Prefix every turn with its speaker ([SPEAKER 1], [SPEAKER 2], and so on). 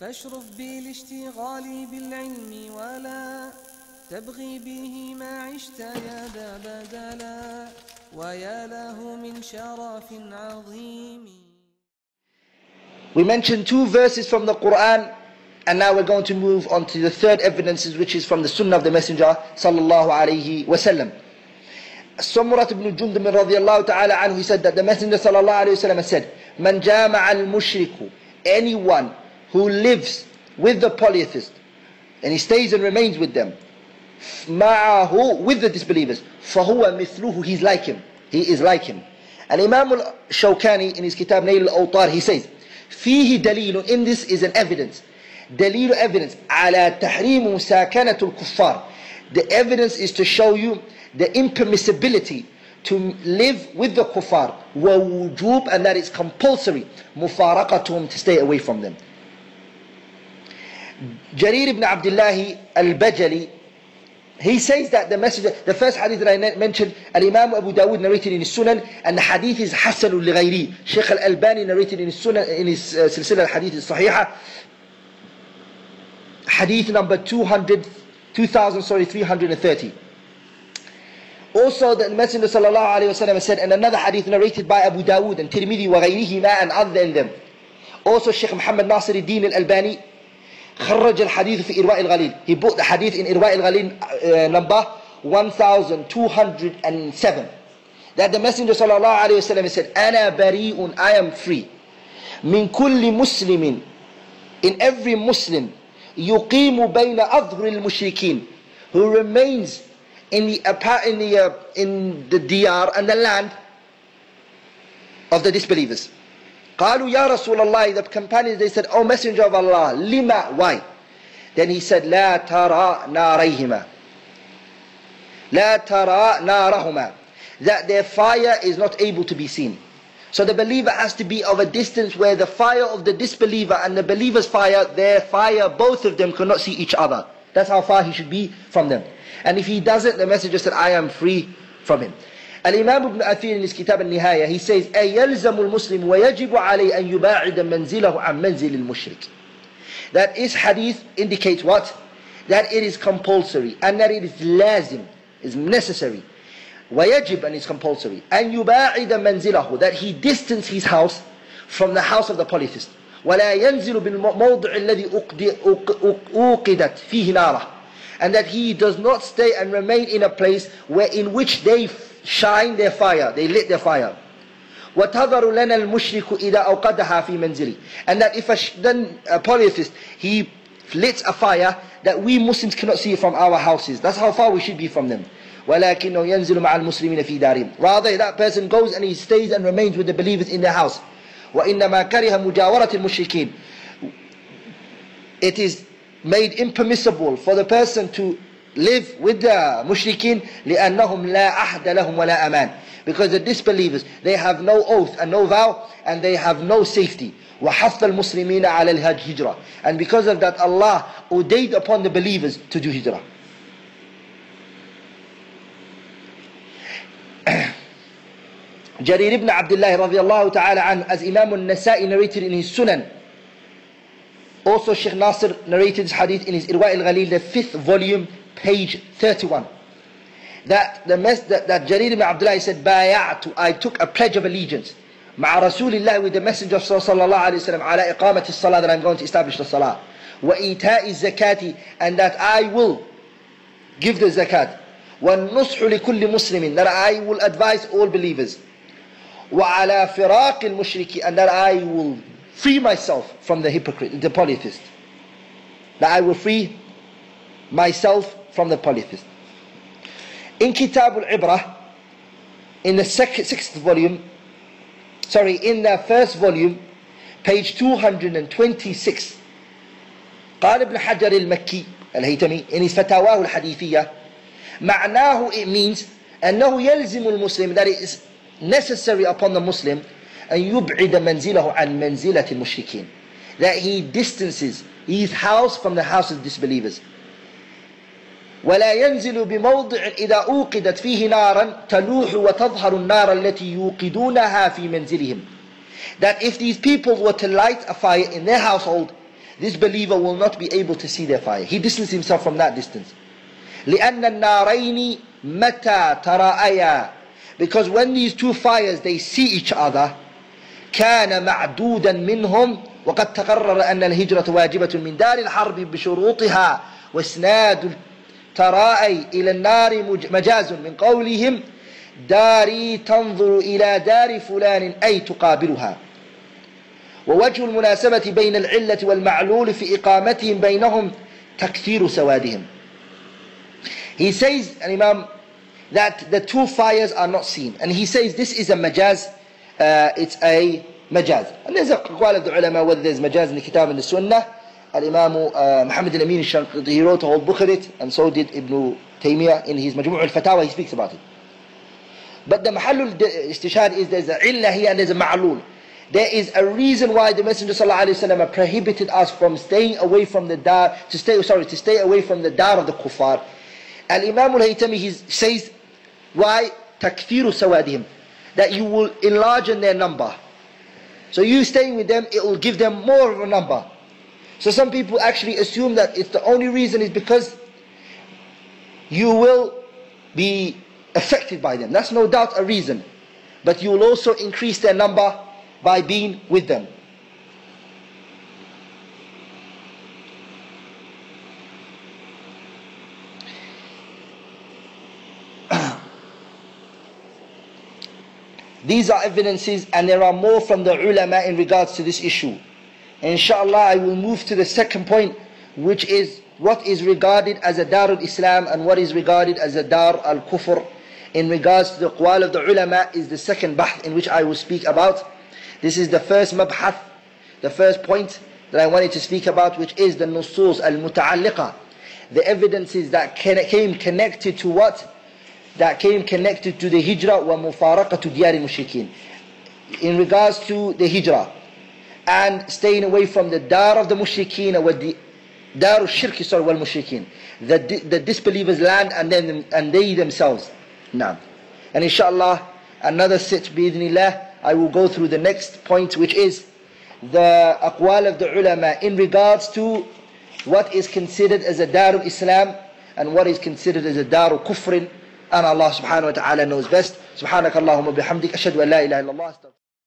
[SPEAKER 1] فاشرف بالاشتغال بالعلم ولا تبغي به ما عشت يا ذا بدلا ويا له من شرف عظيم
[SPEAKER 2] We mentioned two verses from the Quran and now we're going to move on to the third evidences which is from the Sunnah of the Messenger sallallahu alayhi wasallam. Samurah ibn Jundum radiallahu ta'ala anhu he said that the Messenger sallallahu alayhi wasallam said Man jama'a al-mushriku anyone who lives with the polytheist and he stays and remains with them ma'ahu with the disbelievers فهو مثله he's like him he is like him and Imam al-Shawkani in his kitab Nail al-Awtar he says فيه دليل in this is an evidence دليل evidence على تحريم مساكنة الكفار the evidence is to show you the impermissibility to live with the kuffar ووجوب and that is compulsory مفارقتهم to stay away from them Jarir ibn Abdullah al-Bajali he says that the messenger, the first hadith that I mentioned, Al-Imam Abu Dawud narrated in his Sunan, and the hadith is Hasan al-Ghayri. Sheikh al-Albani narrated in his Sunan, in his uh, Silsila al-Hadith al-Sahihah. Hadith number 200, 2000, sorry, 330. Also, the Messenger sallallahu alayhi wa said, and another hadith narrated by Abu Dawud and Tirmidhi wa ghayrihima and other than them. Also, Sheikh Muhammad Nasir al-Din al-Albani خرج الحديث في إرواء الغليل he brought the hadith in إرواء الغليل uh, number 1207 that the messenger صلى الله عليه وسلم said أنا بريء I am free من كل مسلم in every Muslim يقيم بين أظهر المشركين who remains in the, in the, uh, in the diyar and the land of the disbelievers قالوا يا رسول الله the companions they said oh messenger of Allah لما why then he said لا ترى ناريهما لا ترى نارهما that their fire is not able to be seen so the believer has to be of a distance where the fire of the disbeliever and the believer's fire their fire both of them cannot see each other that's how far he should be from them and if he doesn't the messenger said I am free from him الإمام ابن أثير in his كتاب النهاية he says أي يلزم المسلم ويجب عليه أن يباعد منزله عن منزل المشرك that this hadith indicates what that it is compulsory and that it is lazim is necessary ويجب and is compulsory أن يباعد منزله that he distance his house from the house of the polytheist ولا ينزل بالموضع الذي أوقدت فيه ناره and that he does not stay and remain in a place where in which they shine their fire, they lit their fire. وَتَذَرُ لَنَا الْمُشْرِكُ إِذَا أَوْقَدَهَا فِي مَنْزِلِ And that if a, then a polytheist, he lit a fire that we Muslims cannot see from our houses. That's how far we should be from them. وَلَكِنَّهُ يَنْزِلُ مَعَ الْمُسْلِمِينَ فِي دَارِهِمْ Rather, that person goes and he stays and remains with the believers in their house. وَإِنَّمَا كَرِهَ مُجَاوَرَةِ الْمُشْرِكِينَ It is made impermissible for the person to live with the mushrikeen لأنهم لا أحد لهم ولا أمان because the disbelievers they have no oath and no vow and they have no safety وحث المسلمين على الهجرة and because of that Allah ordained upon the believers to do hijrah Jarir ibn Abdullah radiallahu ta'ala an as Imam al-Nasa'i narrated in his Sunan also Sheikh Nasir narrated this hadith in his Irwa al-Ghalil the fifth volume page 31 that the mess that, that Jarir ibn Abdullah said bay'atu I took a pledge of allegiance مع رسول الله with the messenger صلى الله عليه وسلم على إقامة الصلاة that I'm going to establish the salah وإيتاء الزكاة and that I will give the zakat والنصح لكل مسلم that I will advise all believers وعلى فراق المشرك and that I will free myself from the hypocrite the polytheist that I will free myself from the polytheist. In Kitab al-Ibrah, in the second, sixth volume, sorry, in the first volume, page 226, قال ابن حجر المكي الهيتمي in his فتاواه الحديثية معناه it means أنه يلزم المسلم that it is necessary upon the Muslim أن يبعد منزله عن منزلة المشركين that he distances his house from the house of disbelievers ولا ينزل بموضع إذا أوقدت فيه نارا تلوح وتظهر النار التي يوقدونها في منزلهم that if these people were to light a fire in their household this believer will not be able to see their fire. He distanced himself from that distance. لأن النارين متى تراءيا because when these two fires they see each other كان معدودا منهم وقد تقرر أن الهجرة واجبة من دار الحرب بشروطها واسناد الترائي إلى النار مجاز من قولهم داري تنظر إلى دار فلان أي تقابلها ووجه المناسبة بين العلة والمعلول في إقامتهم بينهم تكثير سوادهم He says, Imam, that the two fires are not seen. And he says this is a majaz, uh, it's a majaz. And there's a قول of the ulama whether there's majaz in the kitab and the sunnah. Al-Imam uh, Muhammad al-Amin al-Shanqiti, he wrote a whole book on it, and so did Ibn Taymiyyah in his Majmu' al-Fatawa, he speaks about it. But the mahallul istishad is there's a here and there's a ma'lul. There is a reason why the Messenger ﷺ prohibited us from staying away from the dar, to stay, sorry, to stay away from the dar of the kuffar. Al-Imam al-Haytami he says, why? Takthiru sawadihim. That you will enlarge in their number. So you staying with them, it will give them more of a number. So some people actually assume that it's the only reason is because you will be affected by them. That's no doubt a reason. But you will also increase their number by being with them. These are evidences and there are more from the ulama in regards to this issue. Inshallah, I will move to the second point, which is what is regarded as a Dar al-Islam and what is regarded as a Dar al-Kufr. In regards to the qawal of the ulama is the second bahth in which I will speak about. This is the first mabhath, the first point that I wanted to speak about, which is the nusus al-muta'alliqa. The evidences that came connected to what? That came connected to the hijrah wa mufaraqatu diyar mushrikeen. In regards to the hijrah and staying away from the dar of the mushrikeen or the dar of shirk sorry wal mushrikeen. The, the disbelievers land and then and they themselves. Now. And inshallah another sit bi'idhnillah I will go through the next point which is the aqwal of the ulama in regards to what is considered as a darul islam and what is considered as a darul kufrin and Allah subhanahu wa ta'ala knows best subhanak Allahumma bihamdik ashhadu an la ilaha illallah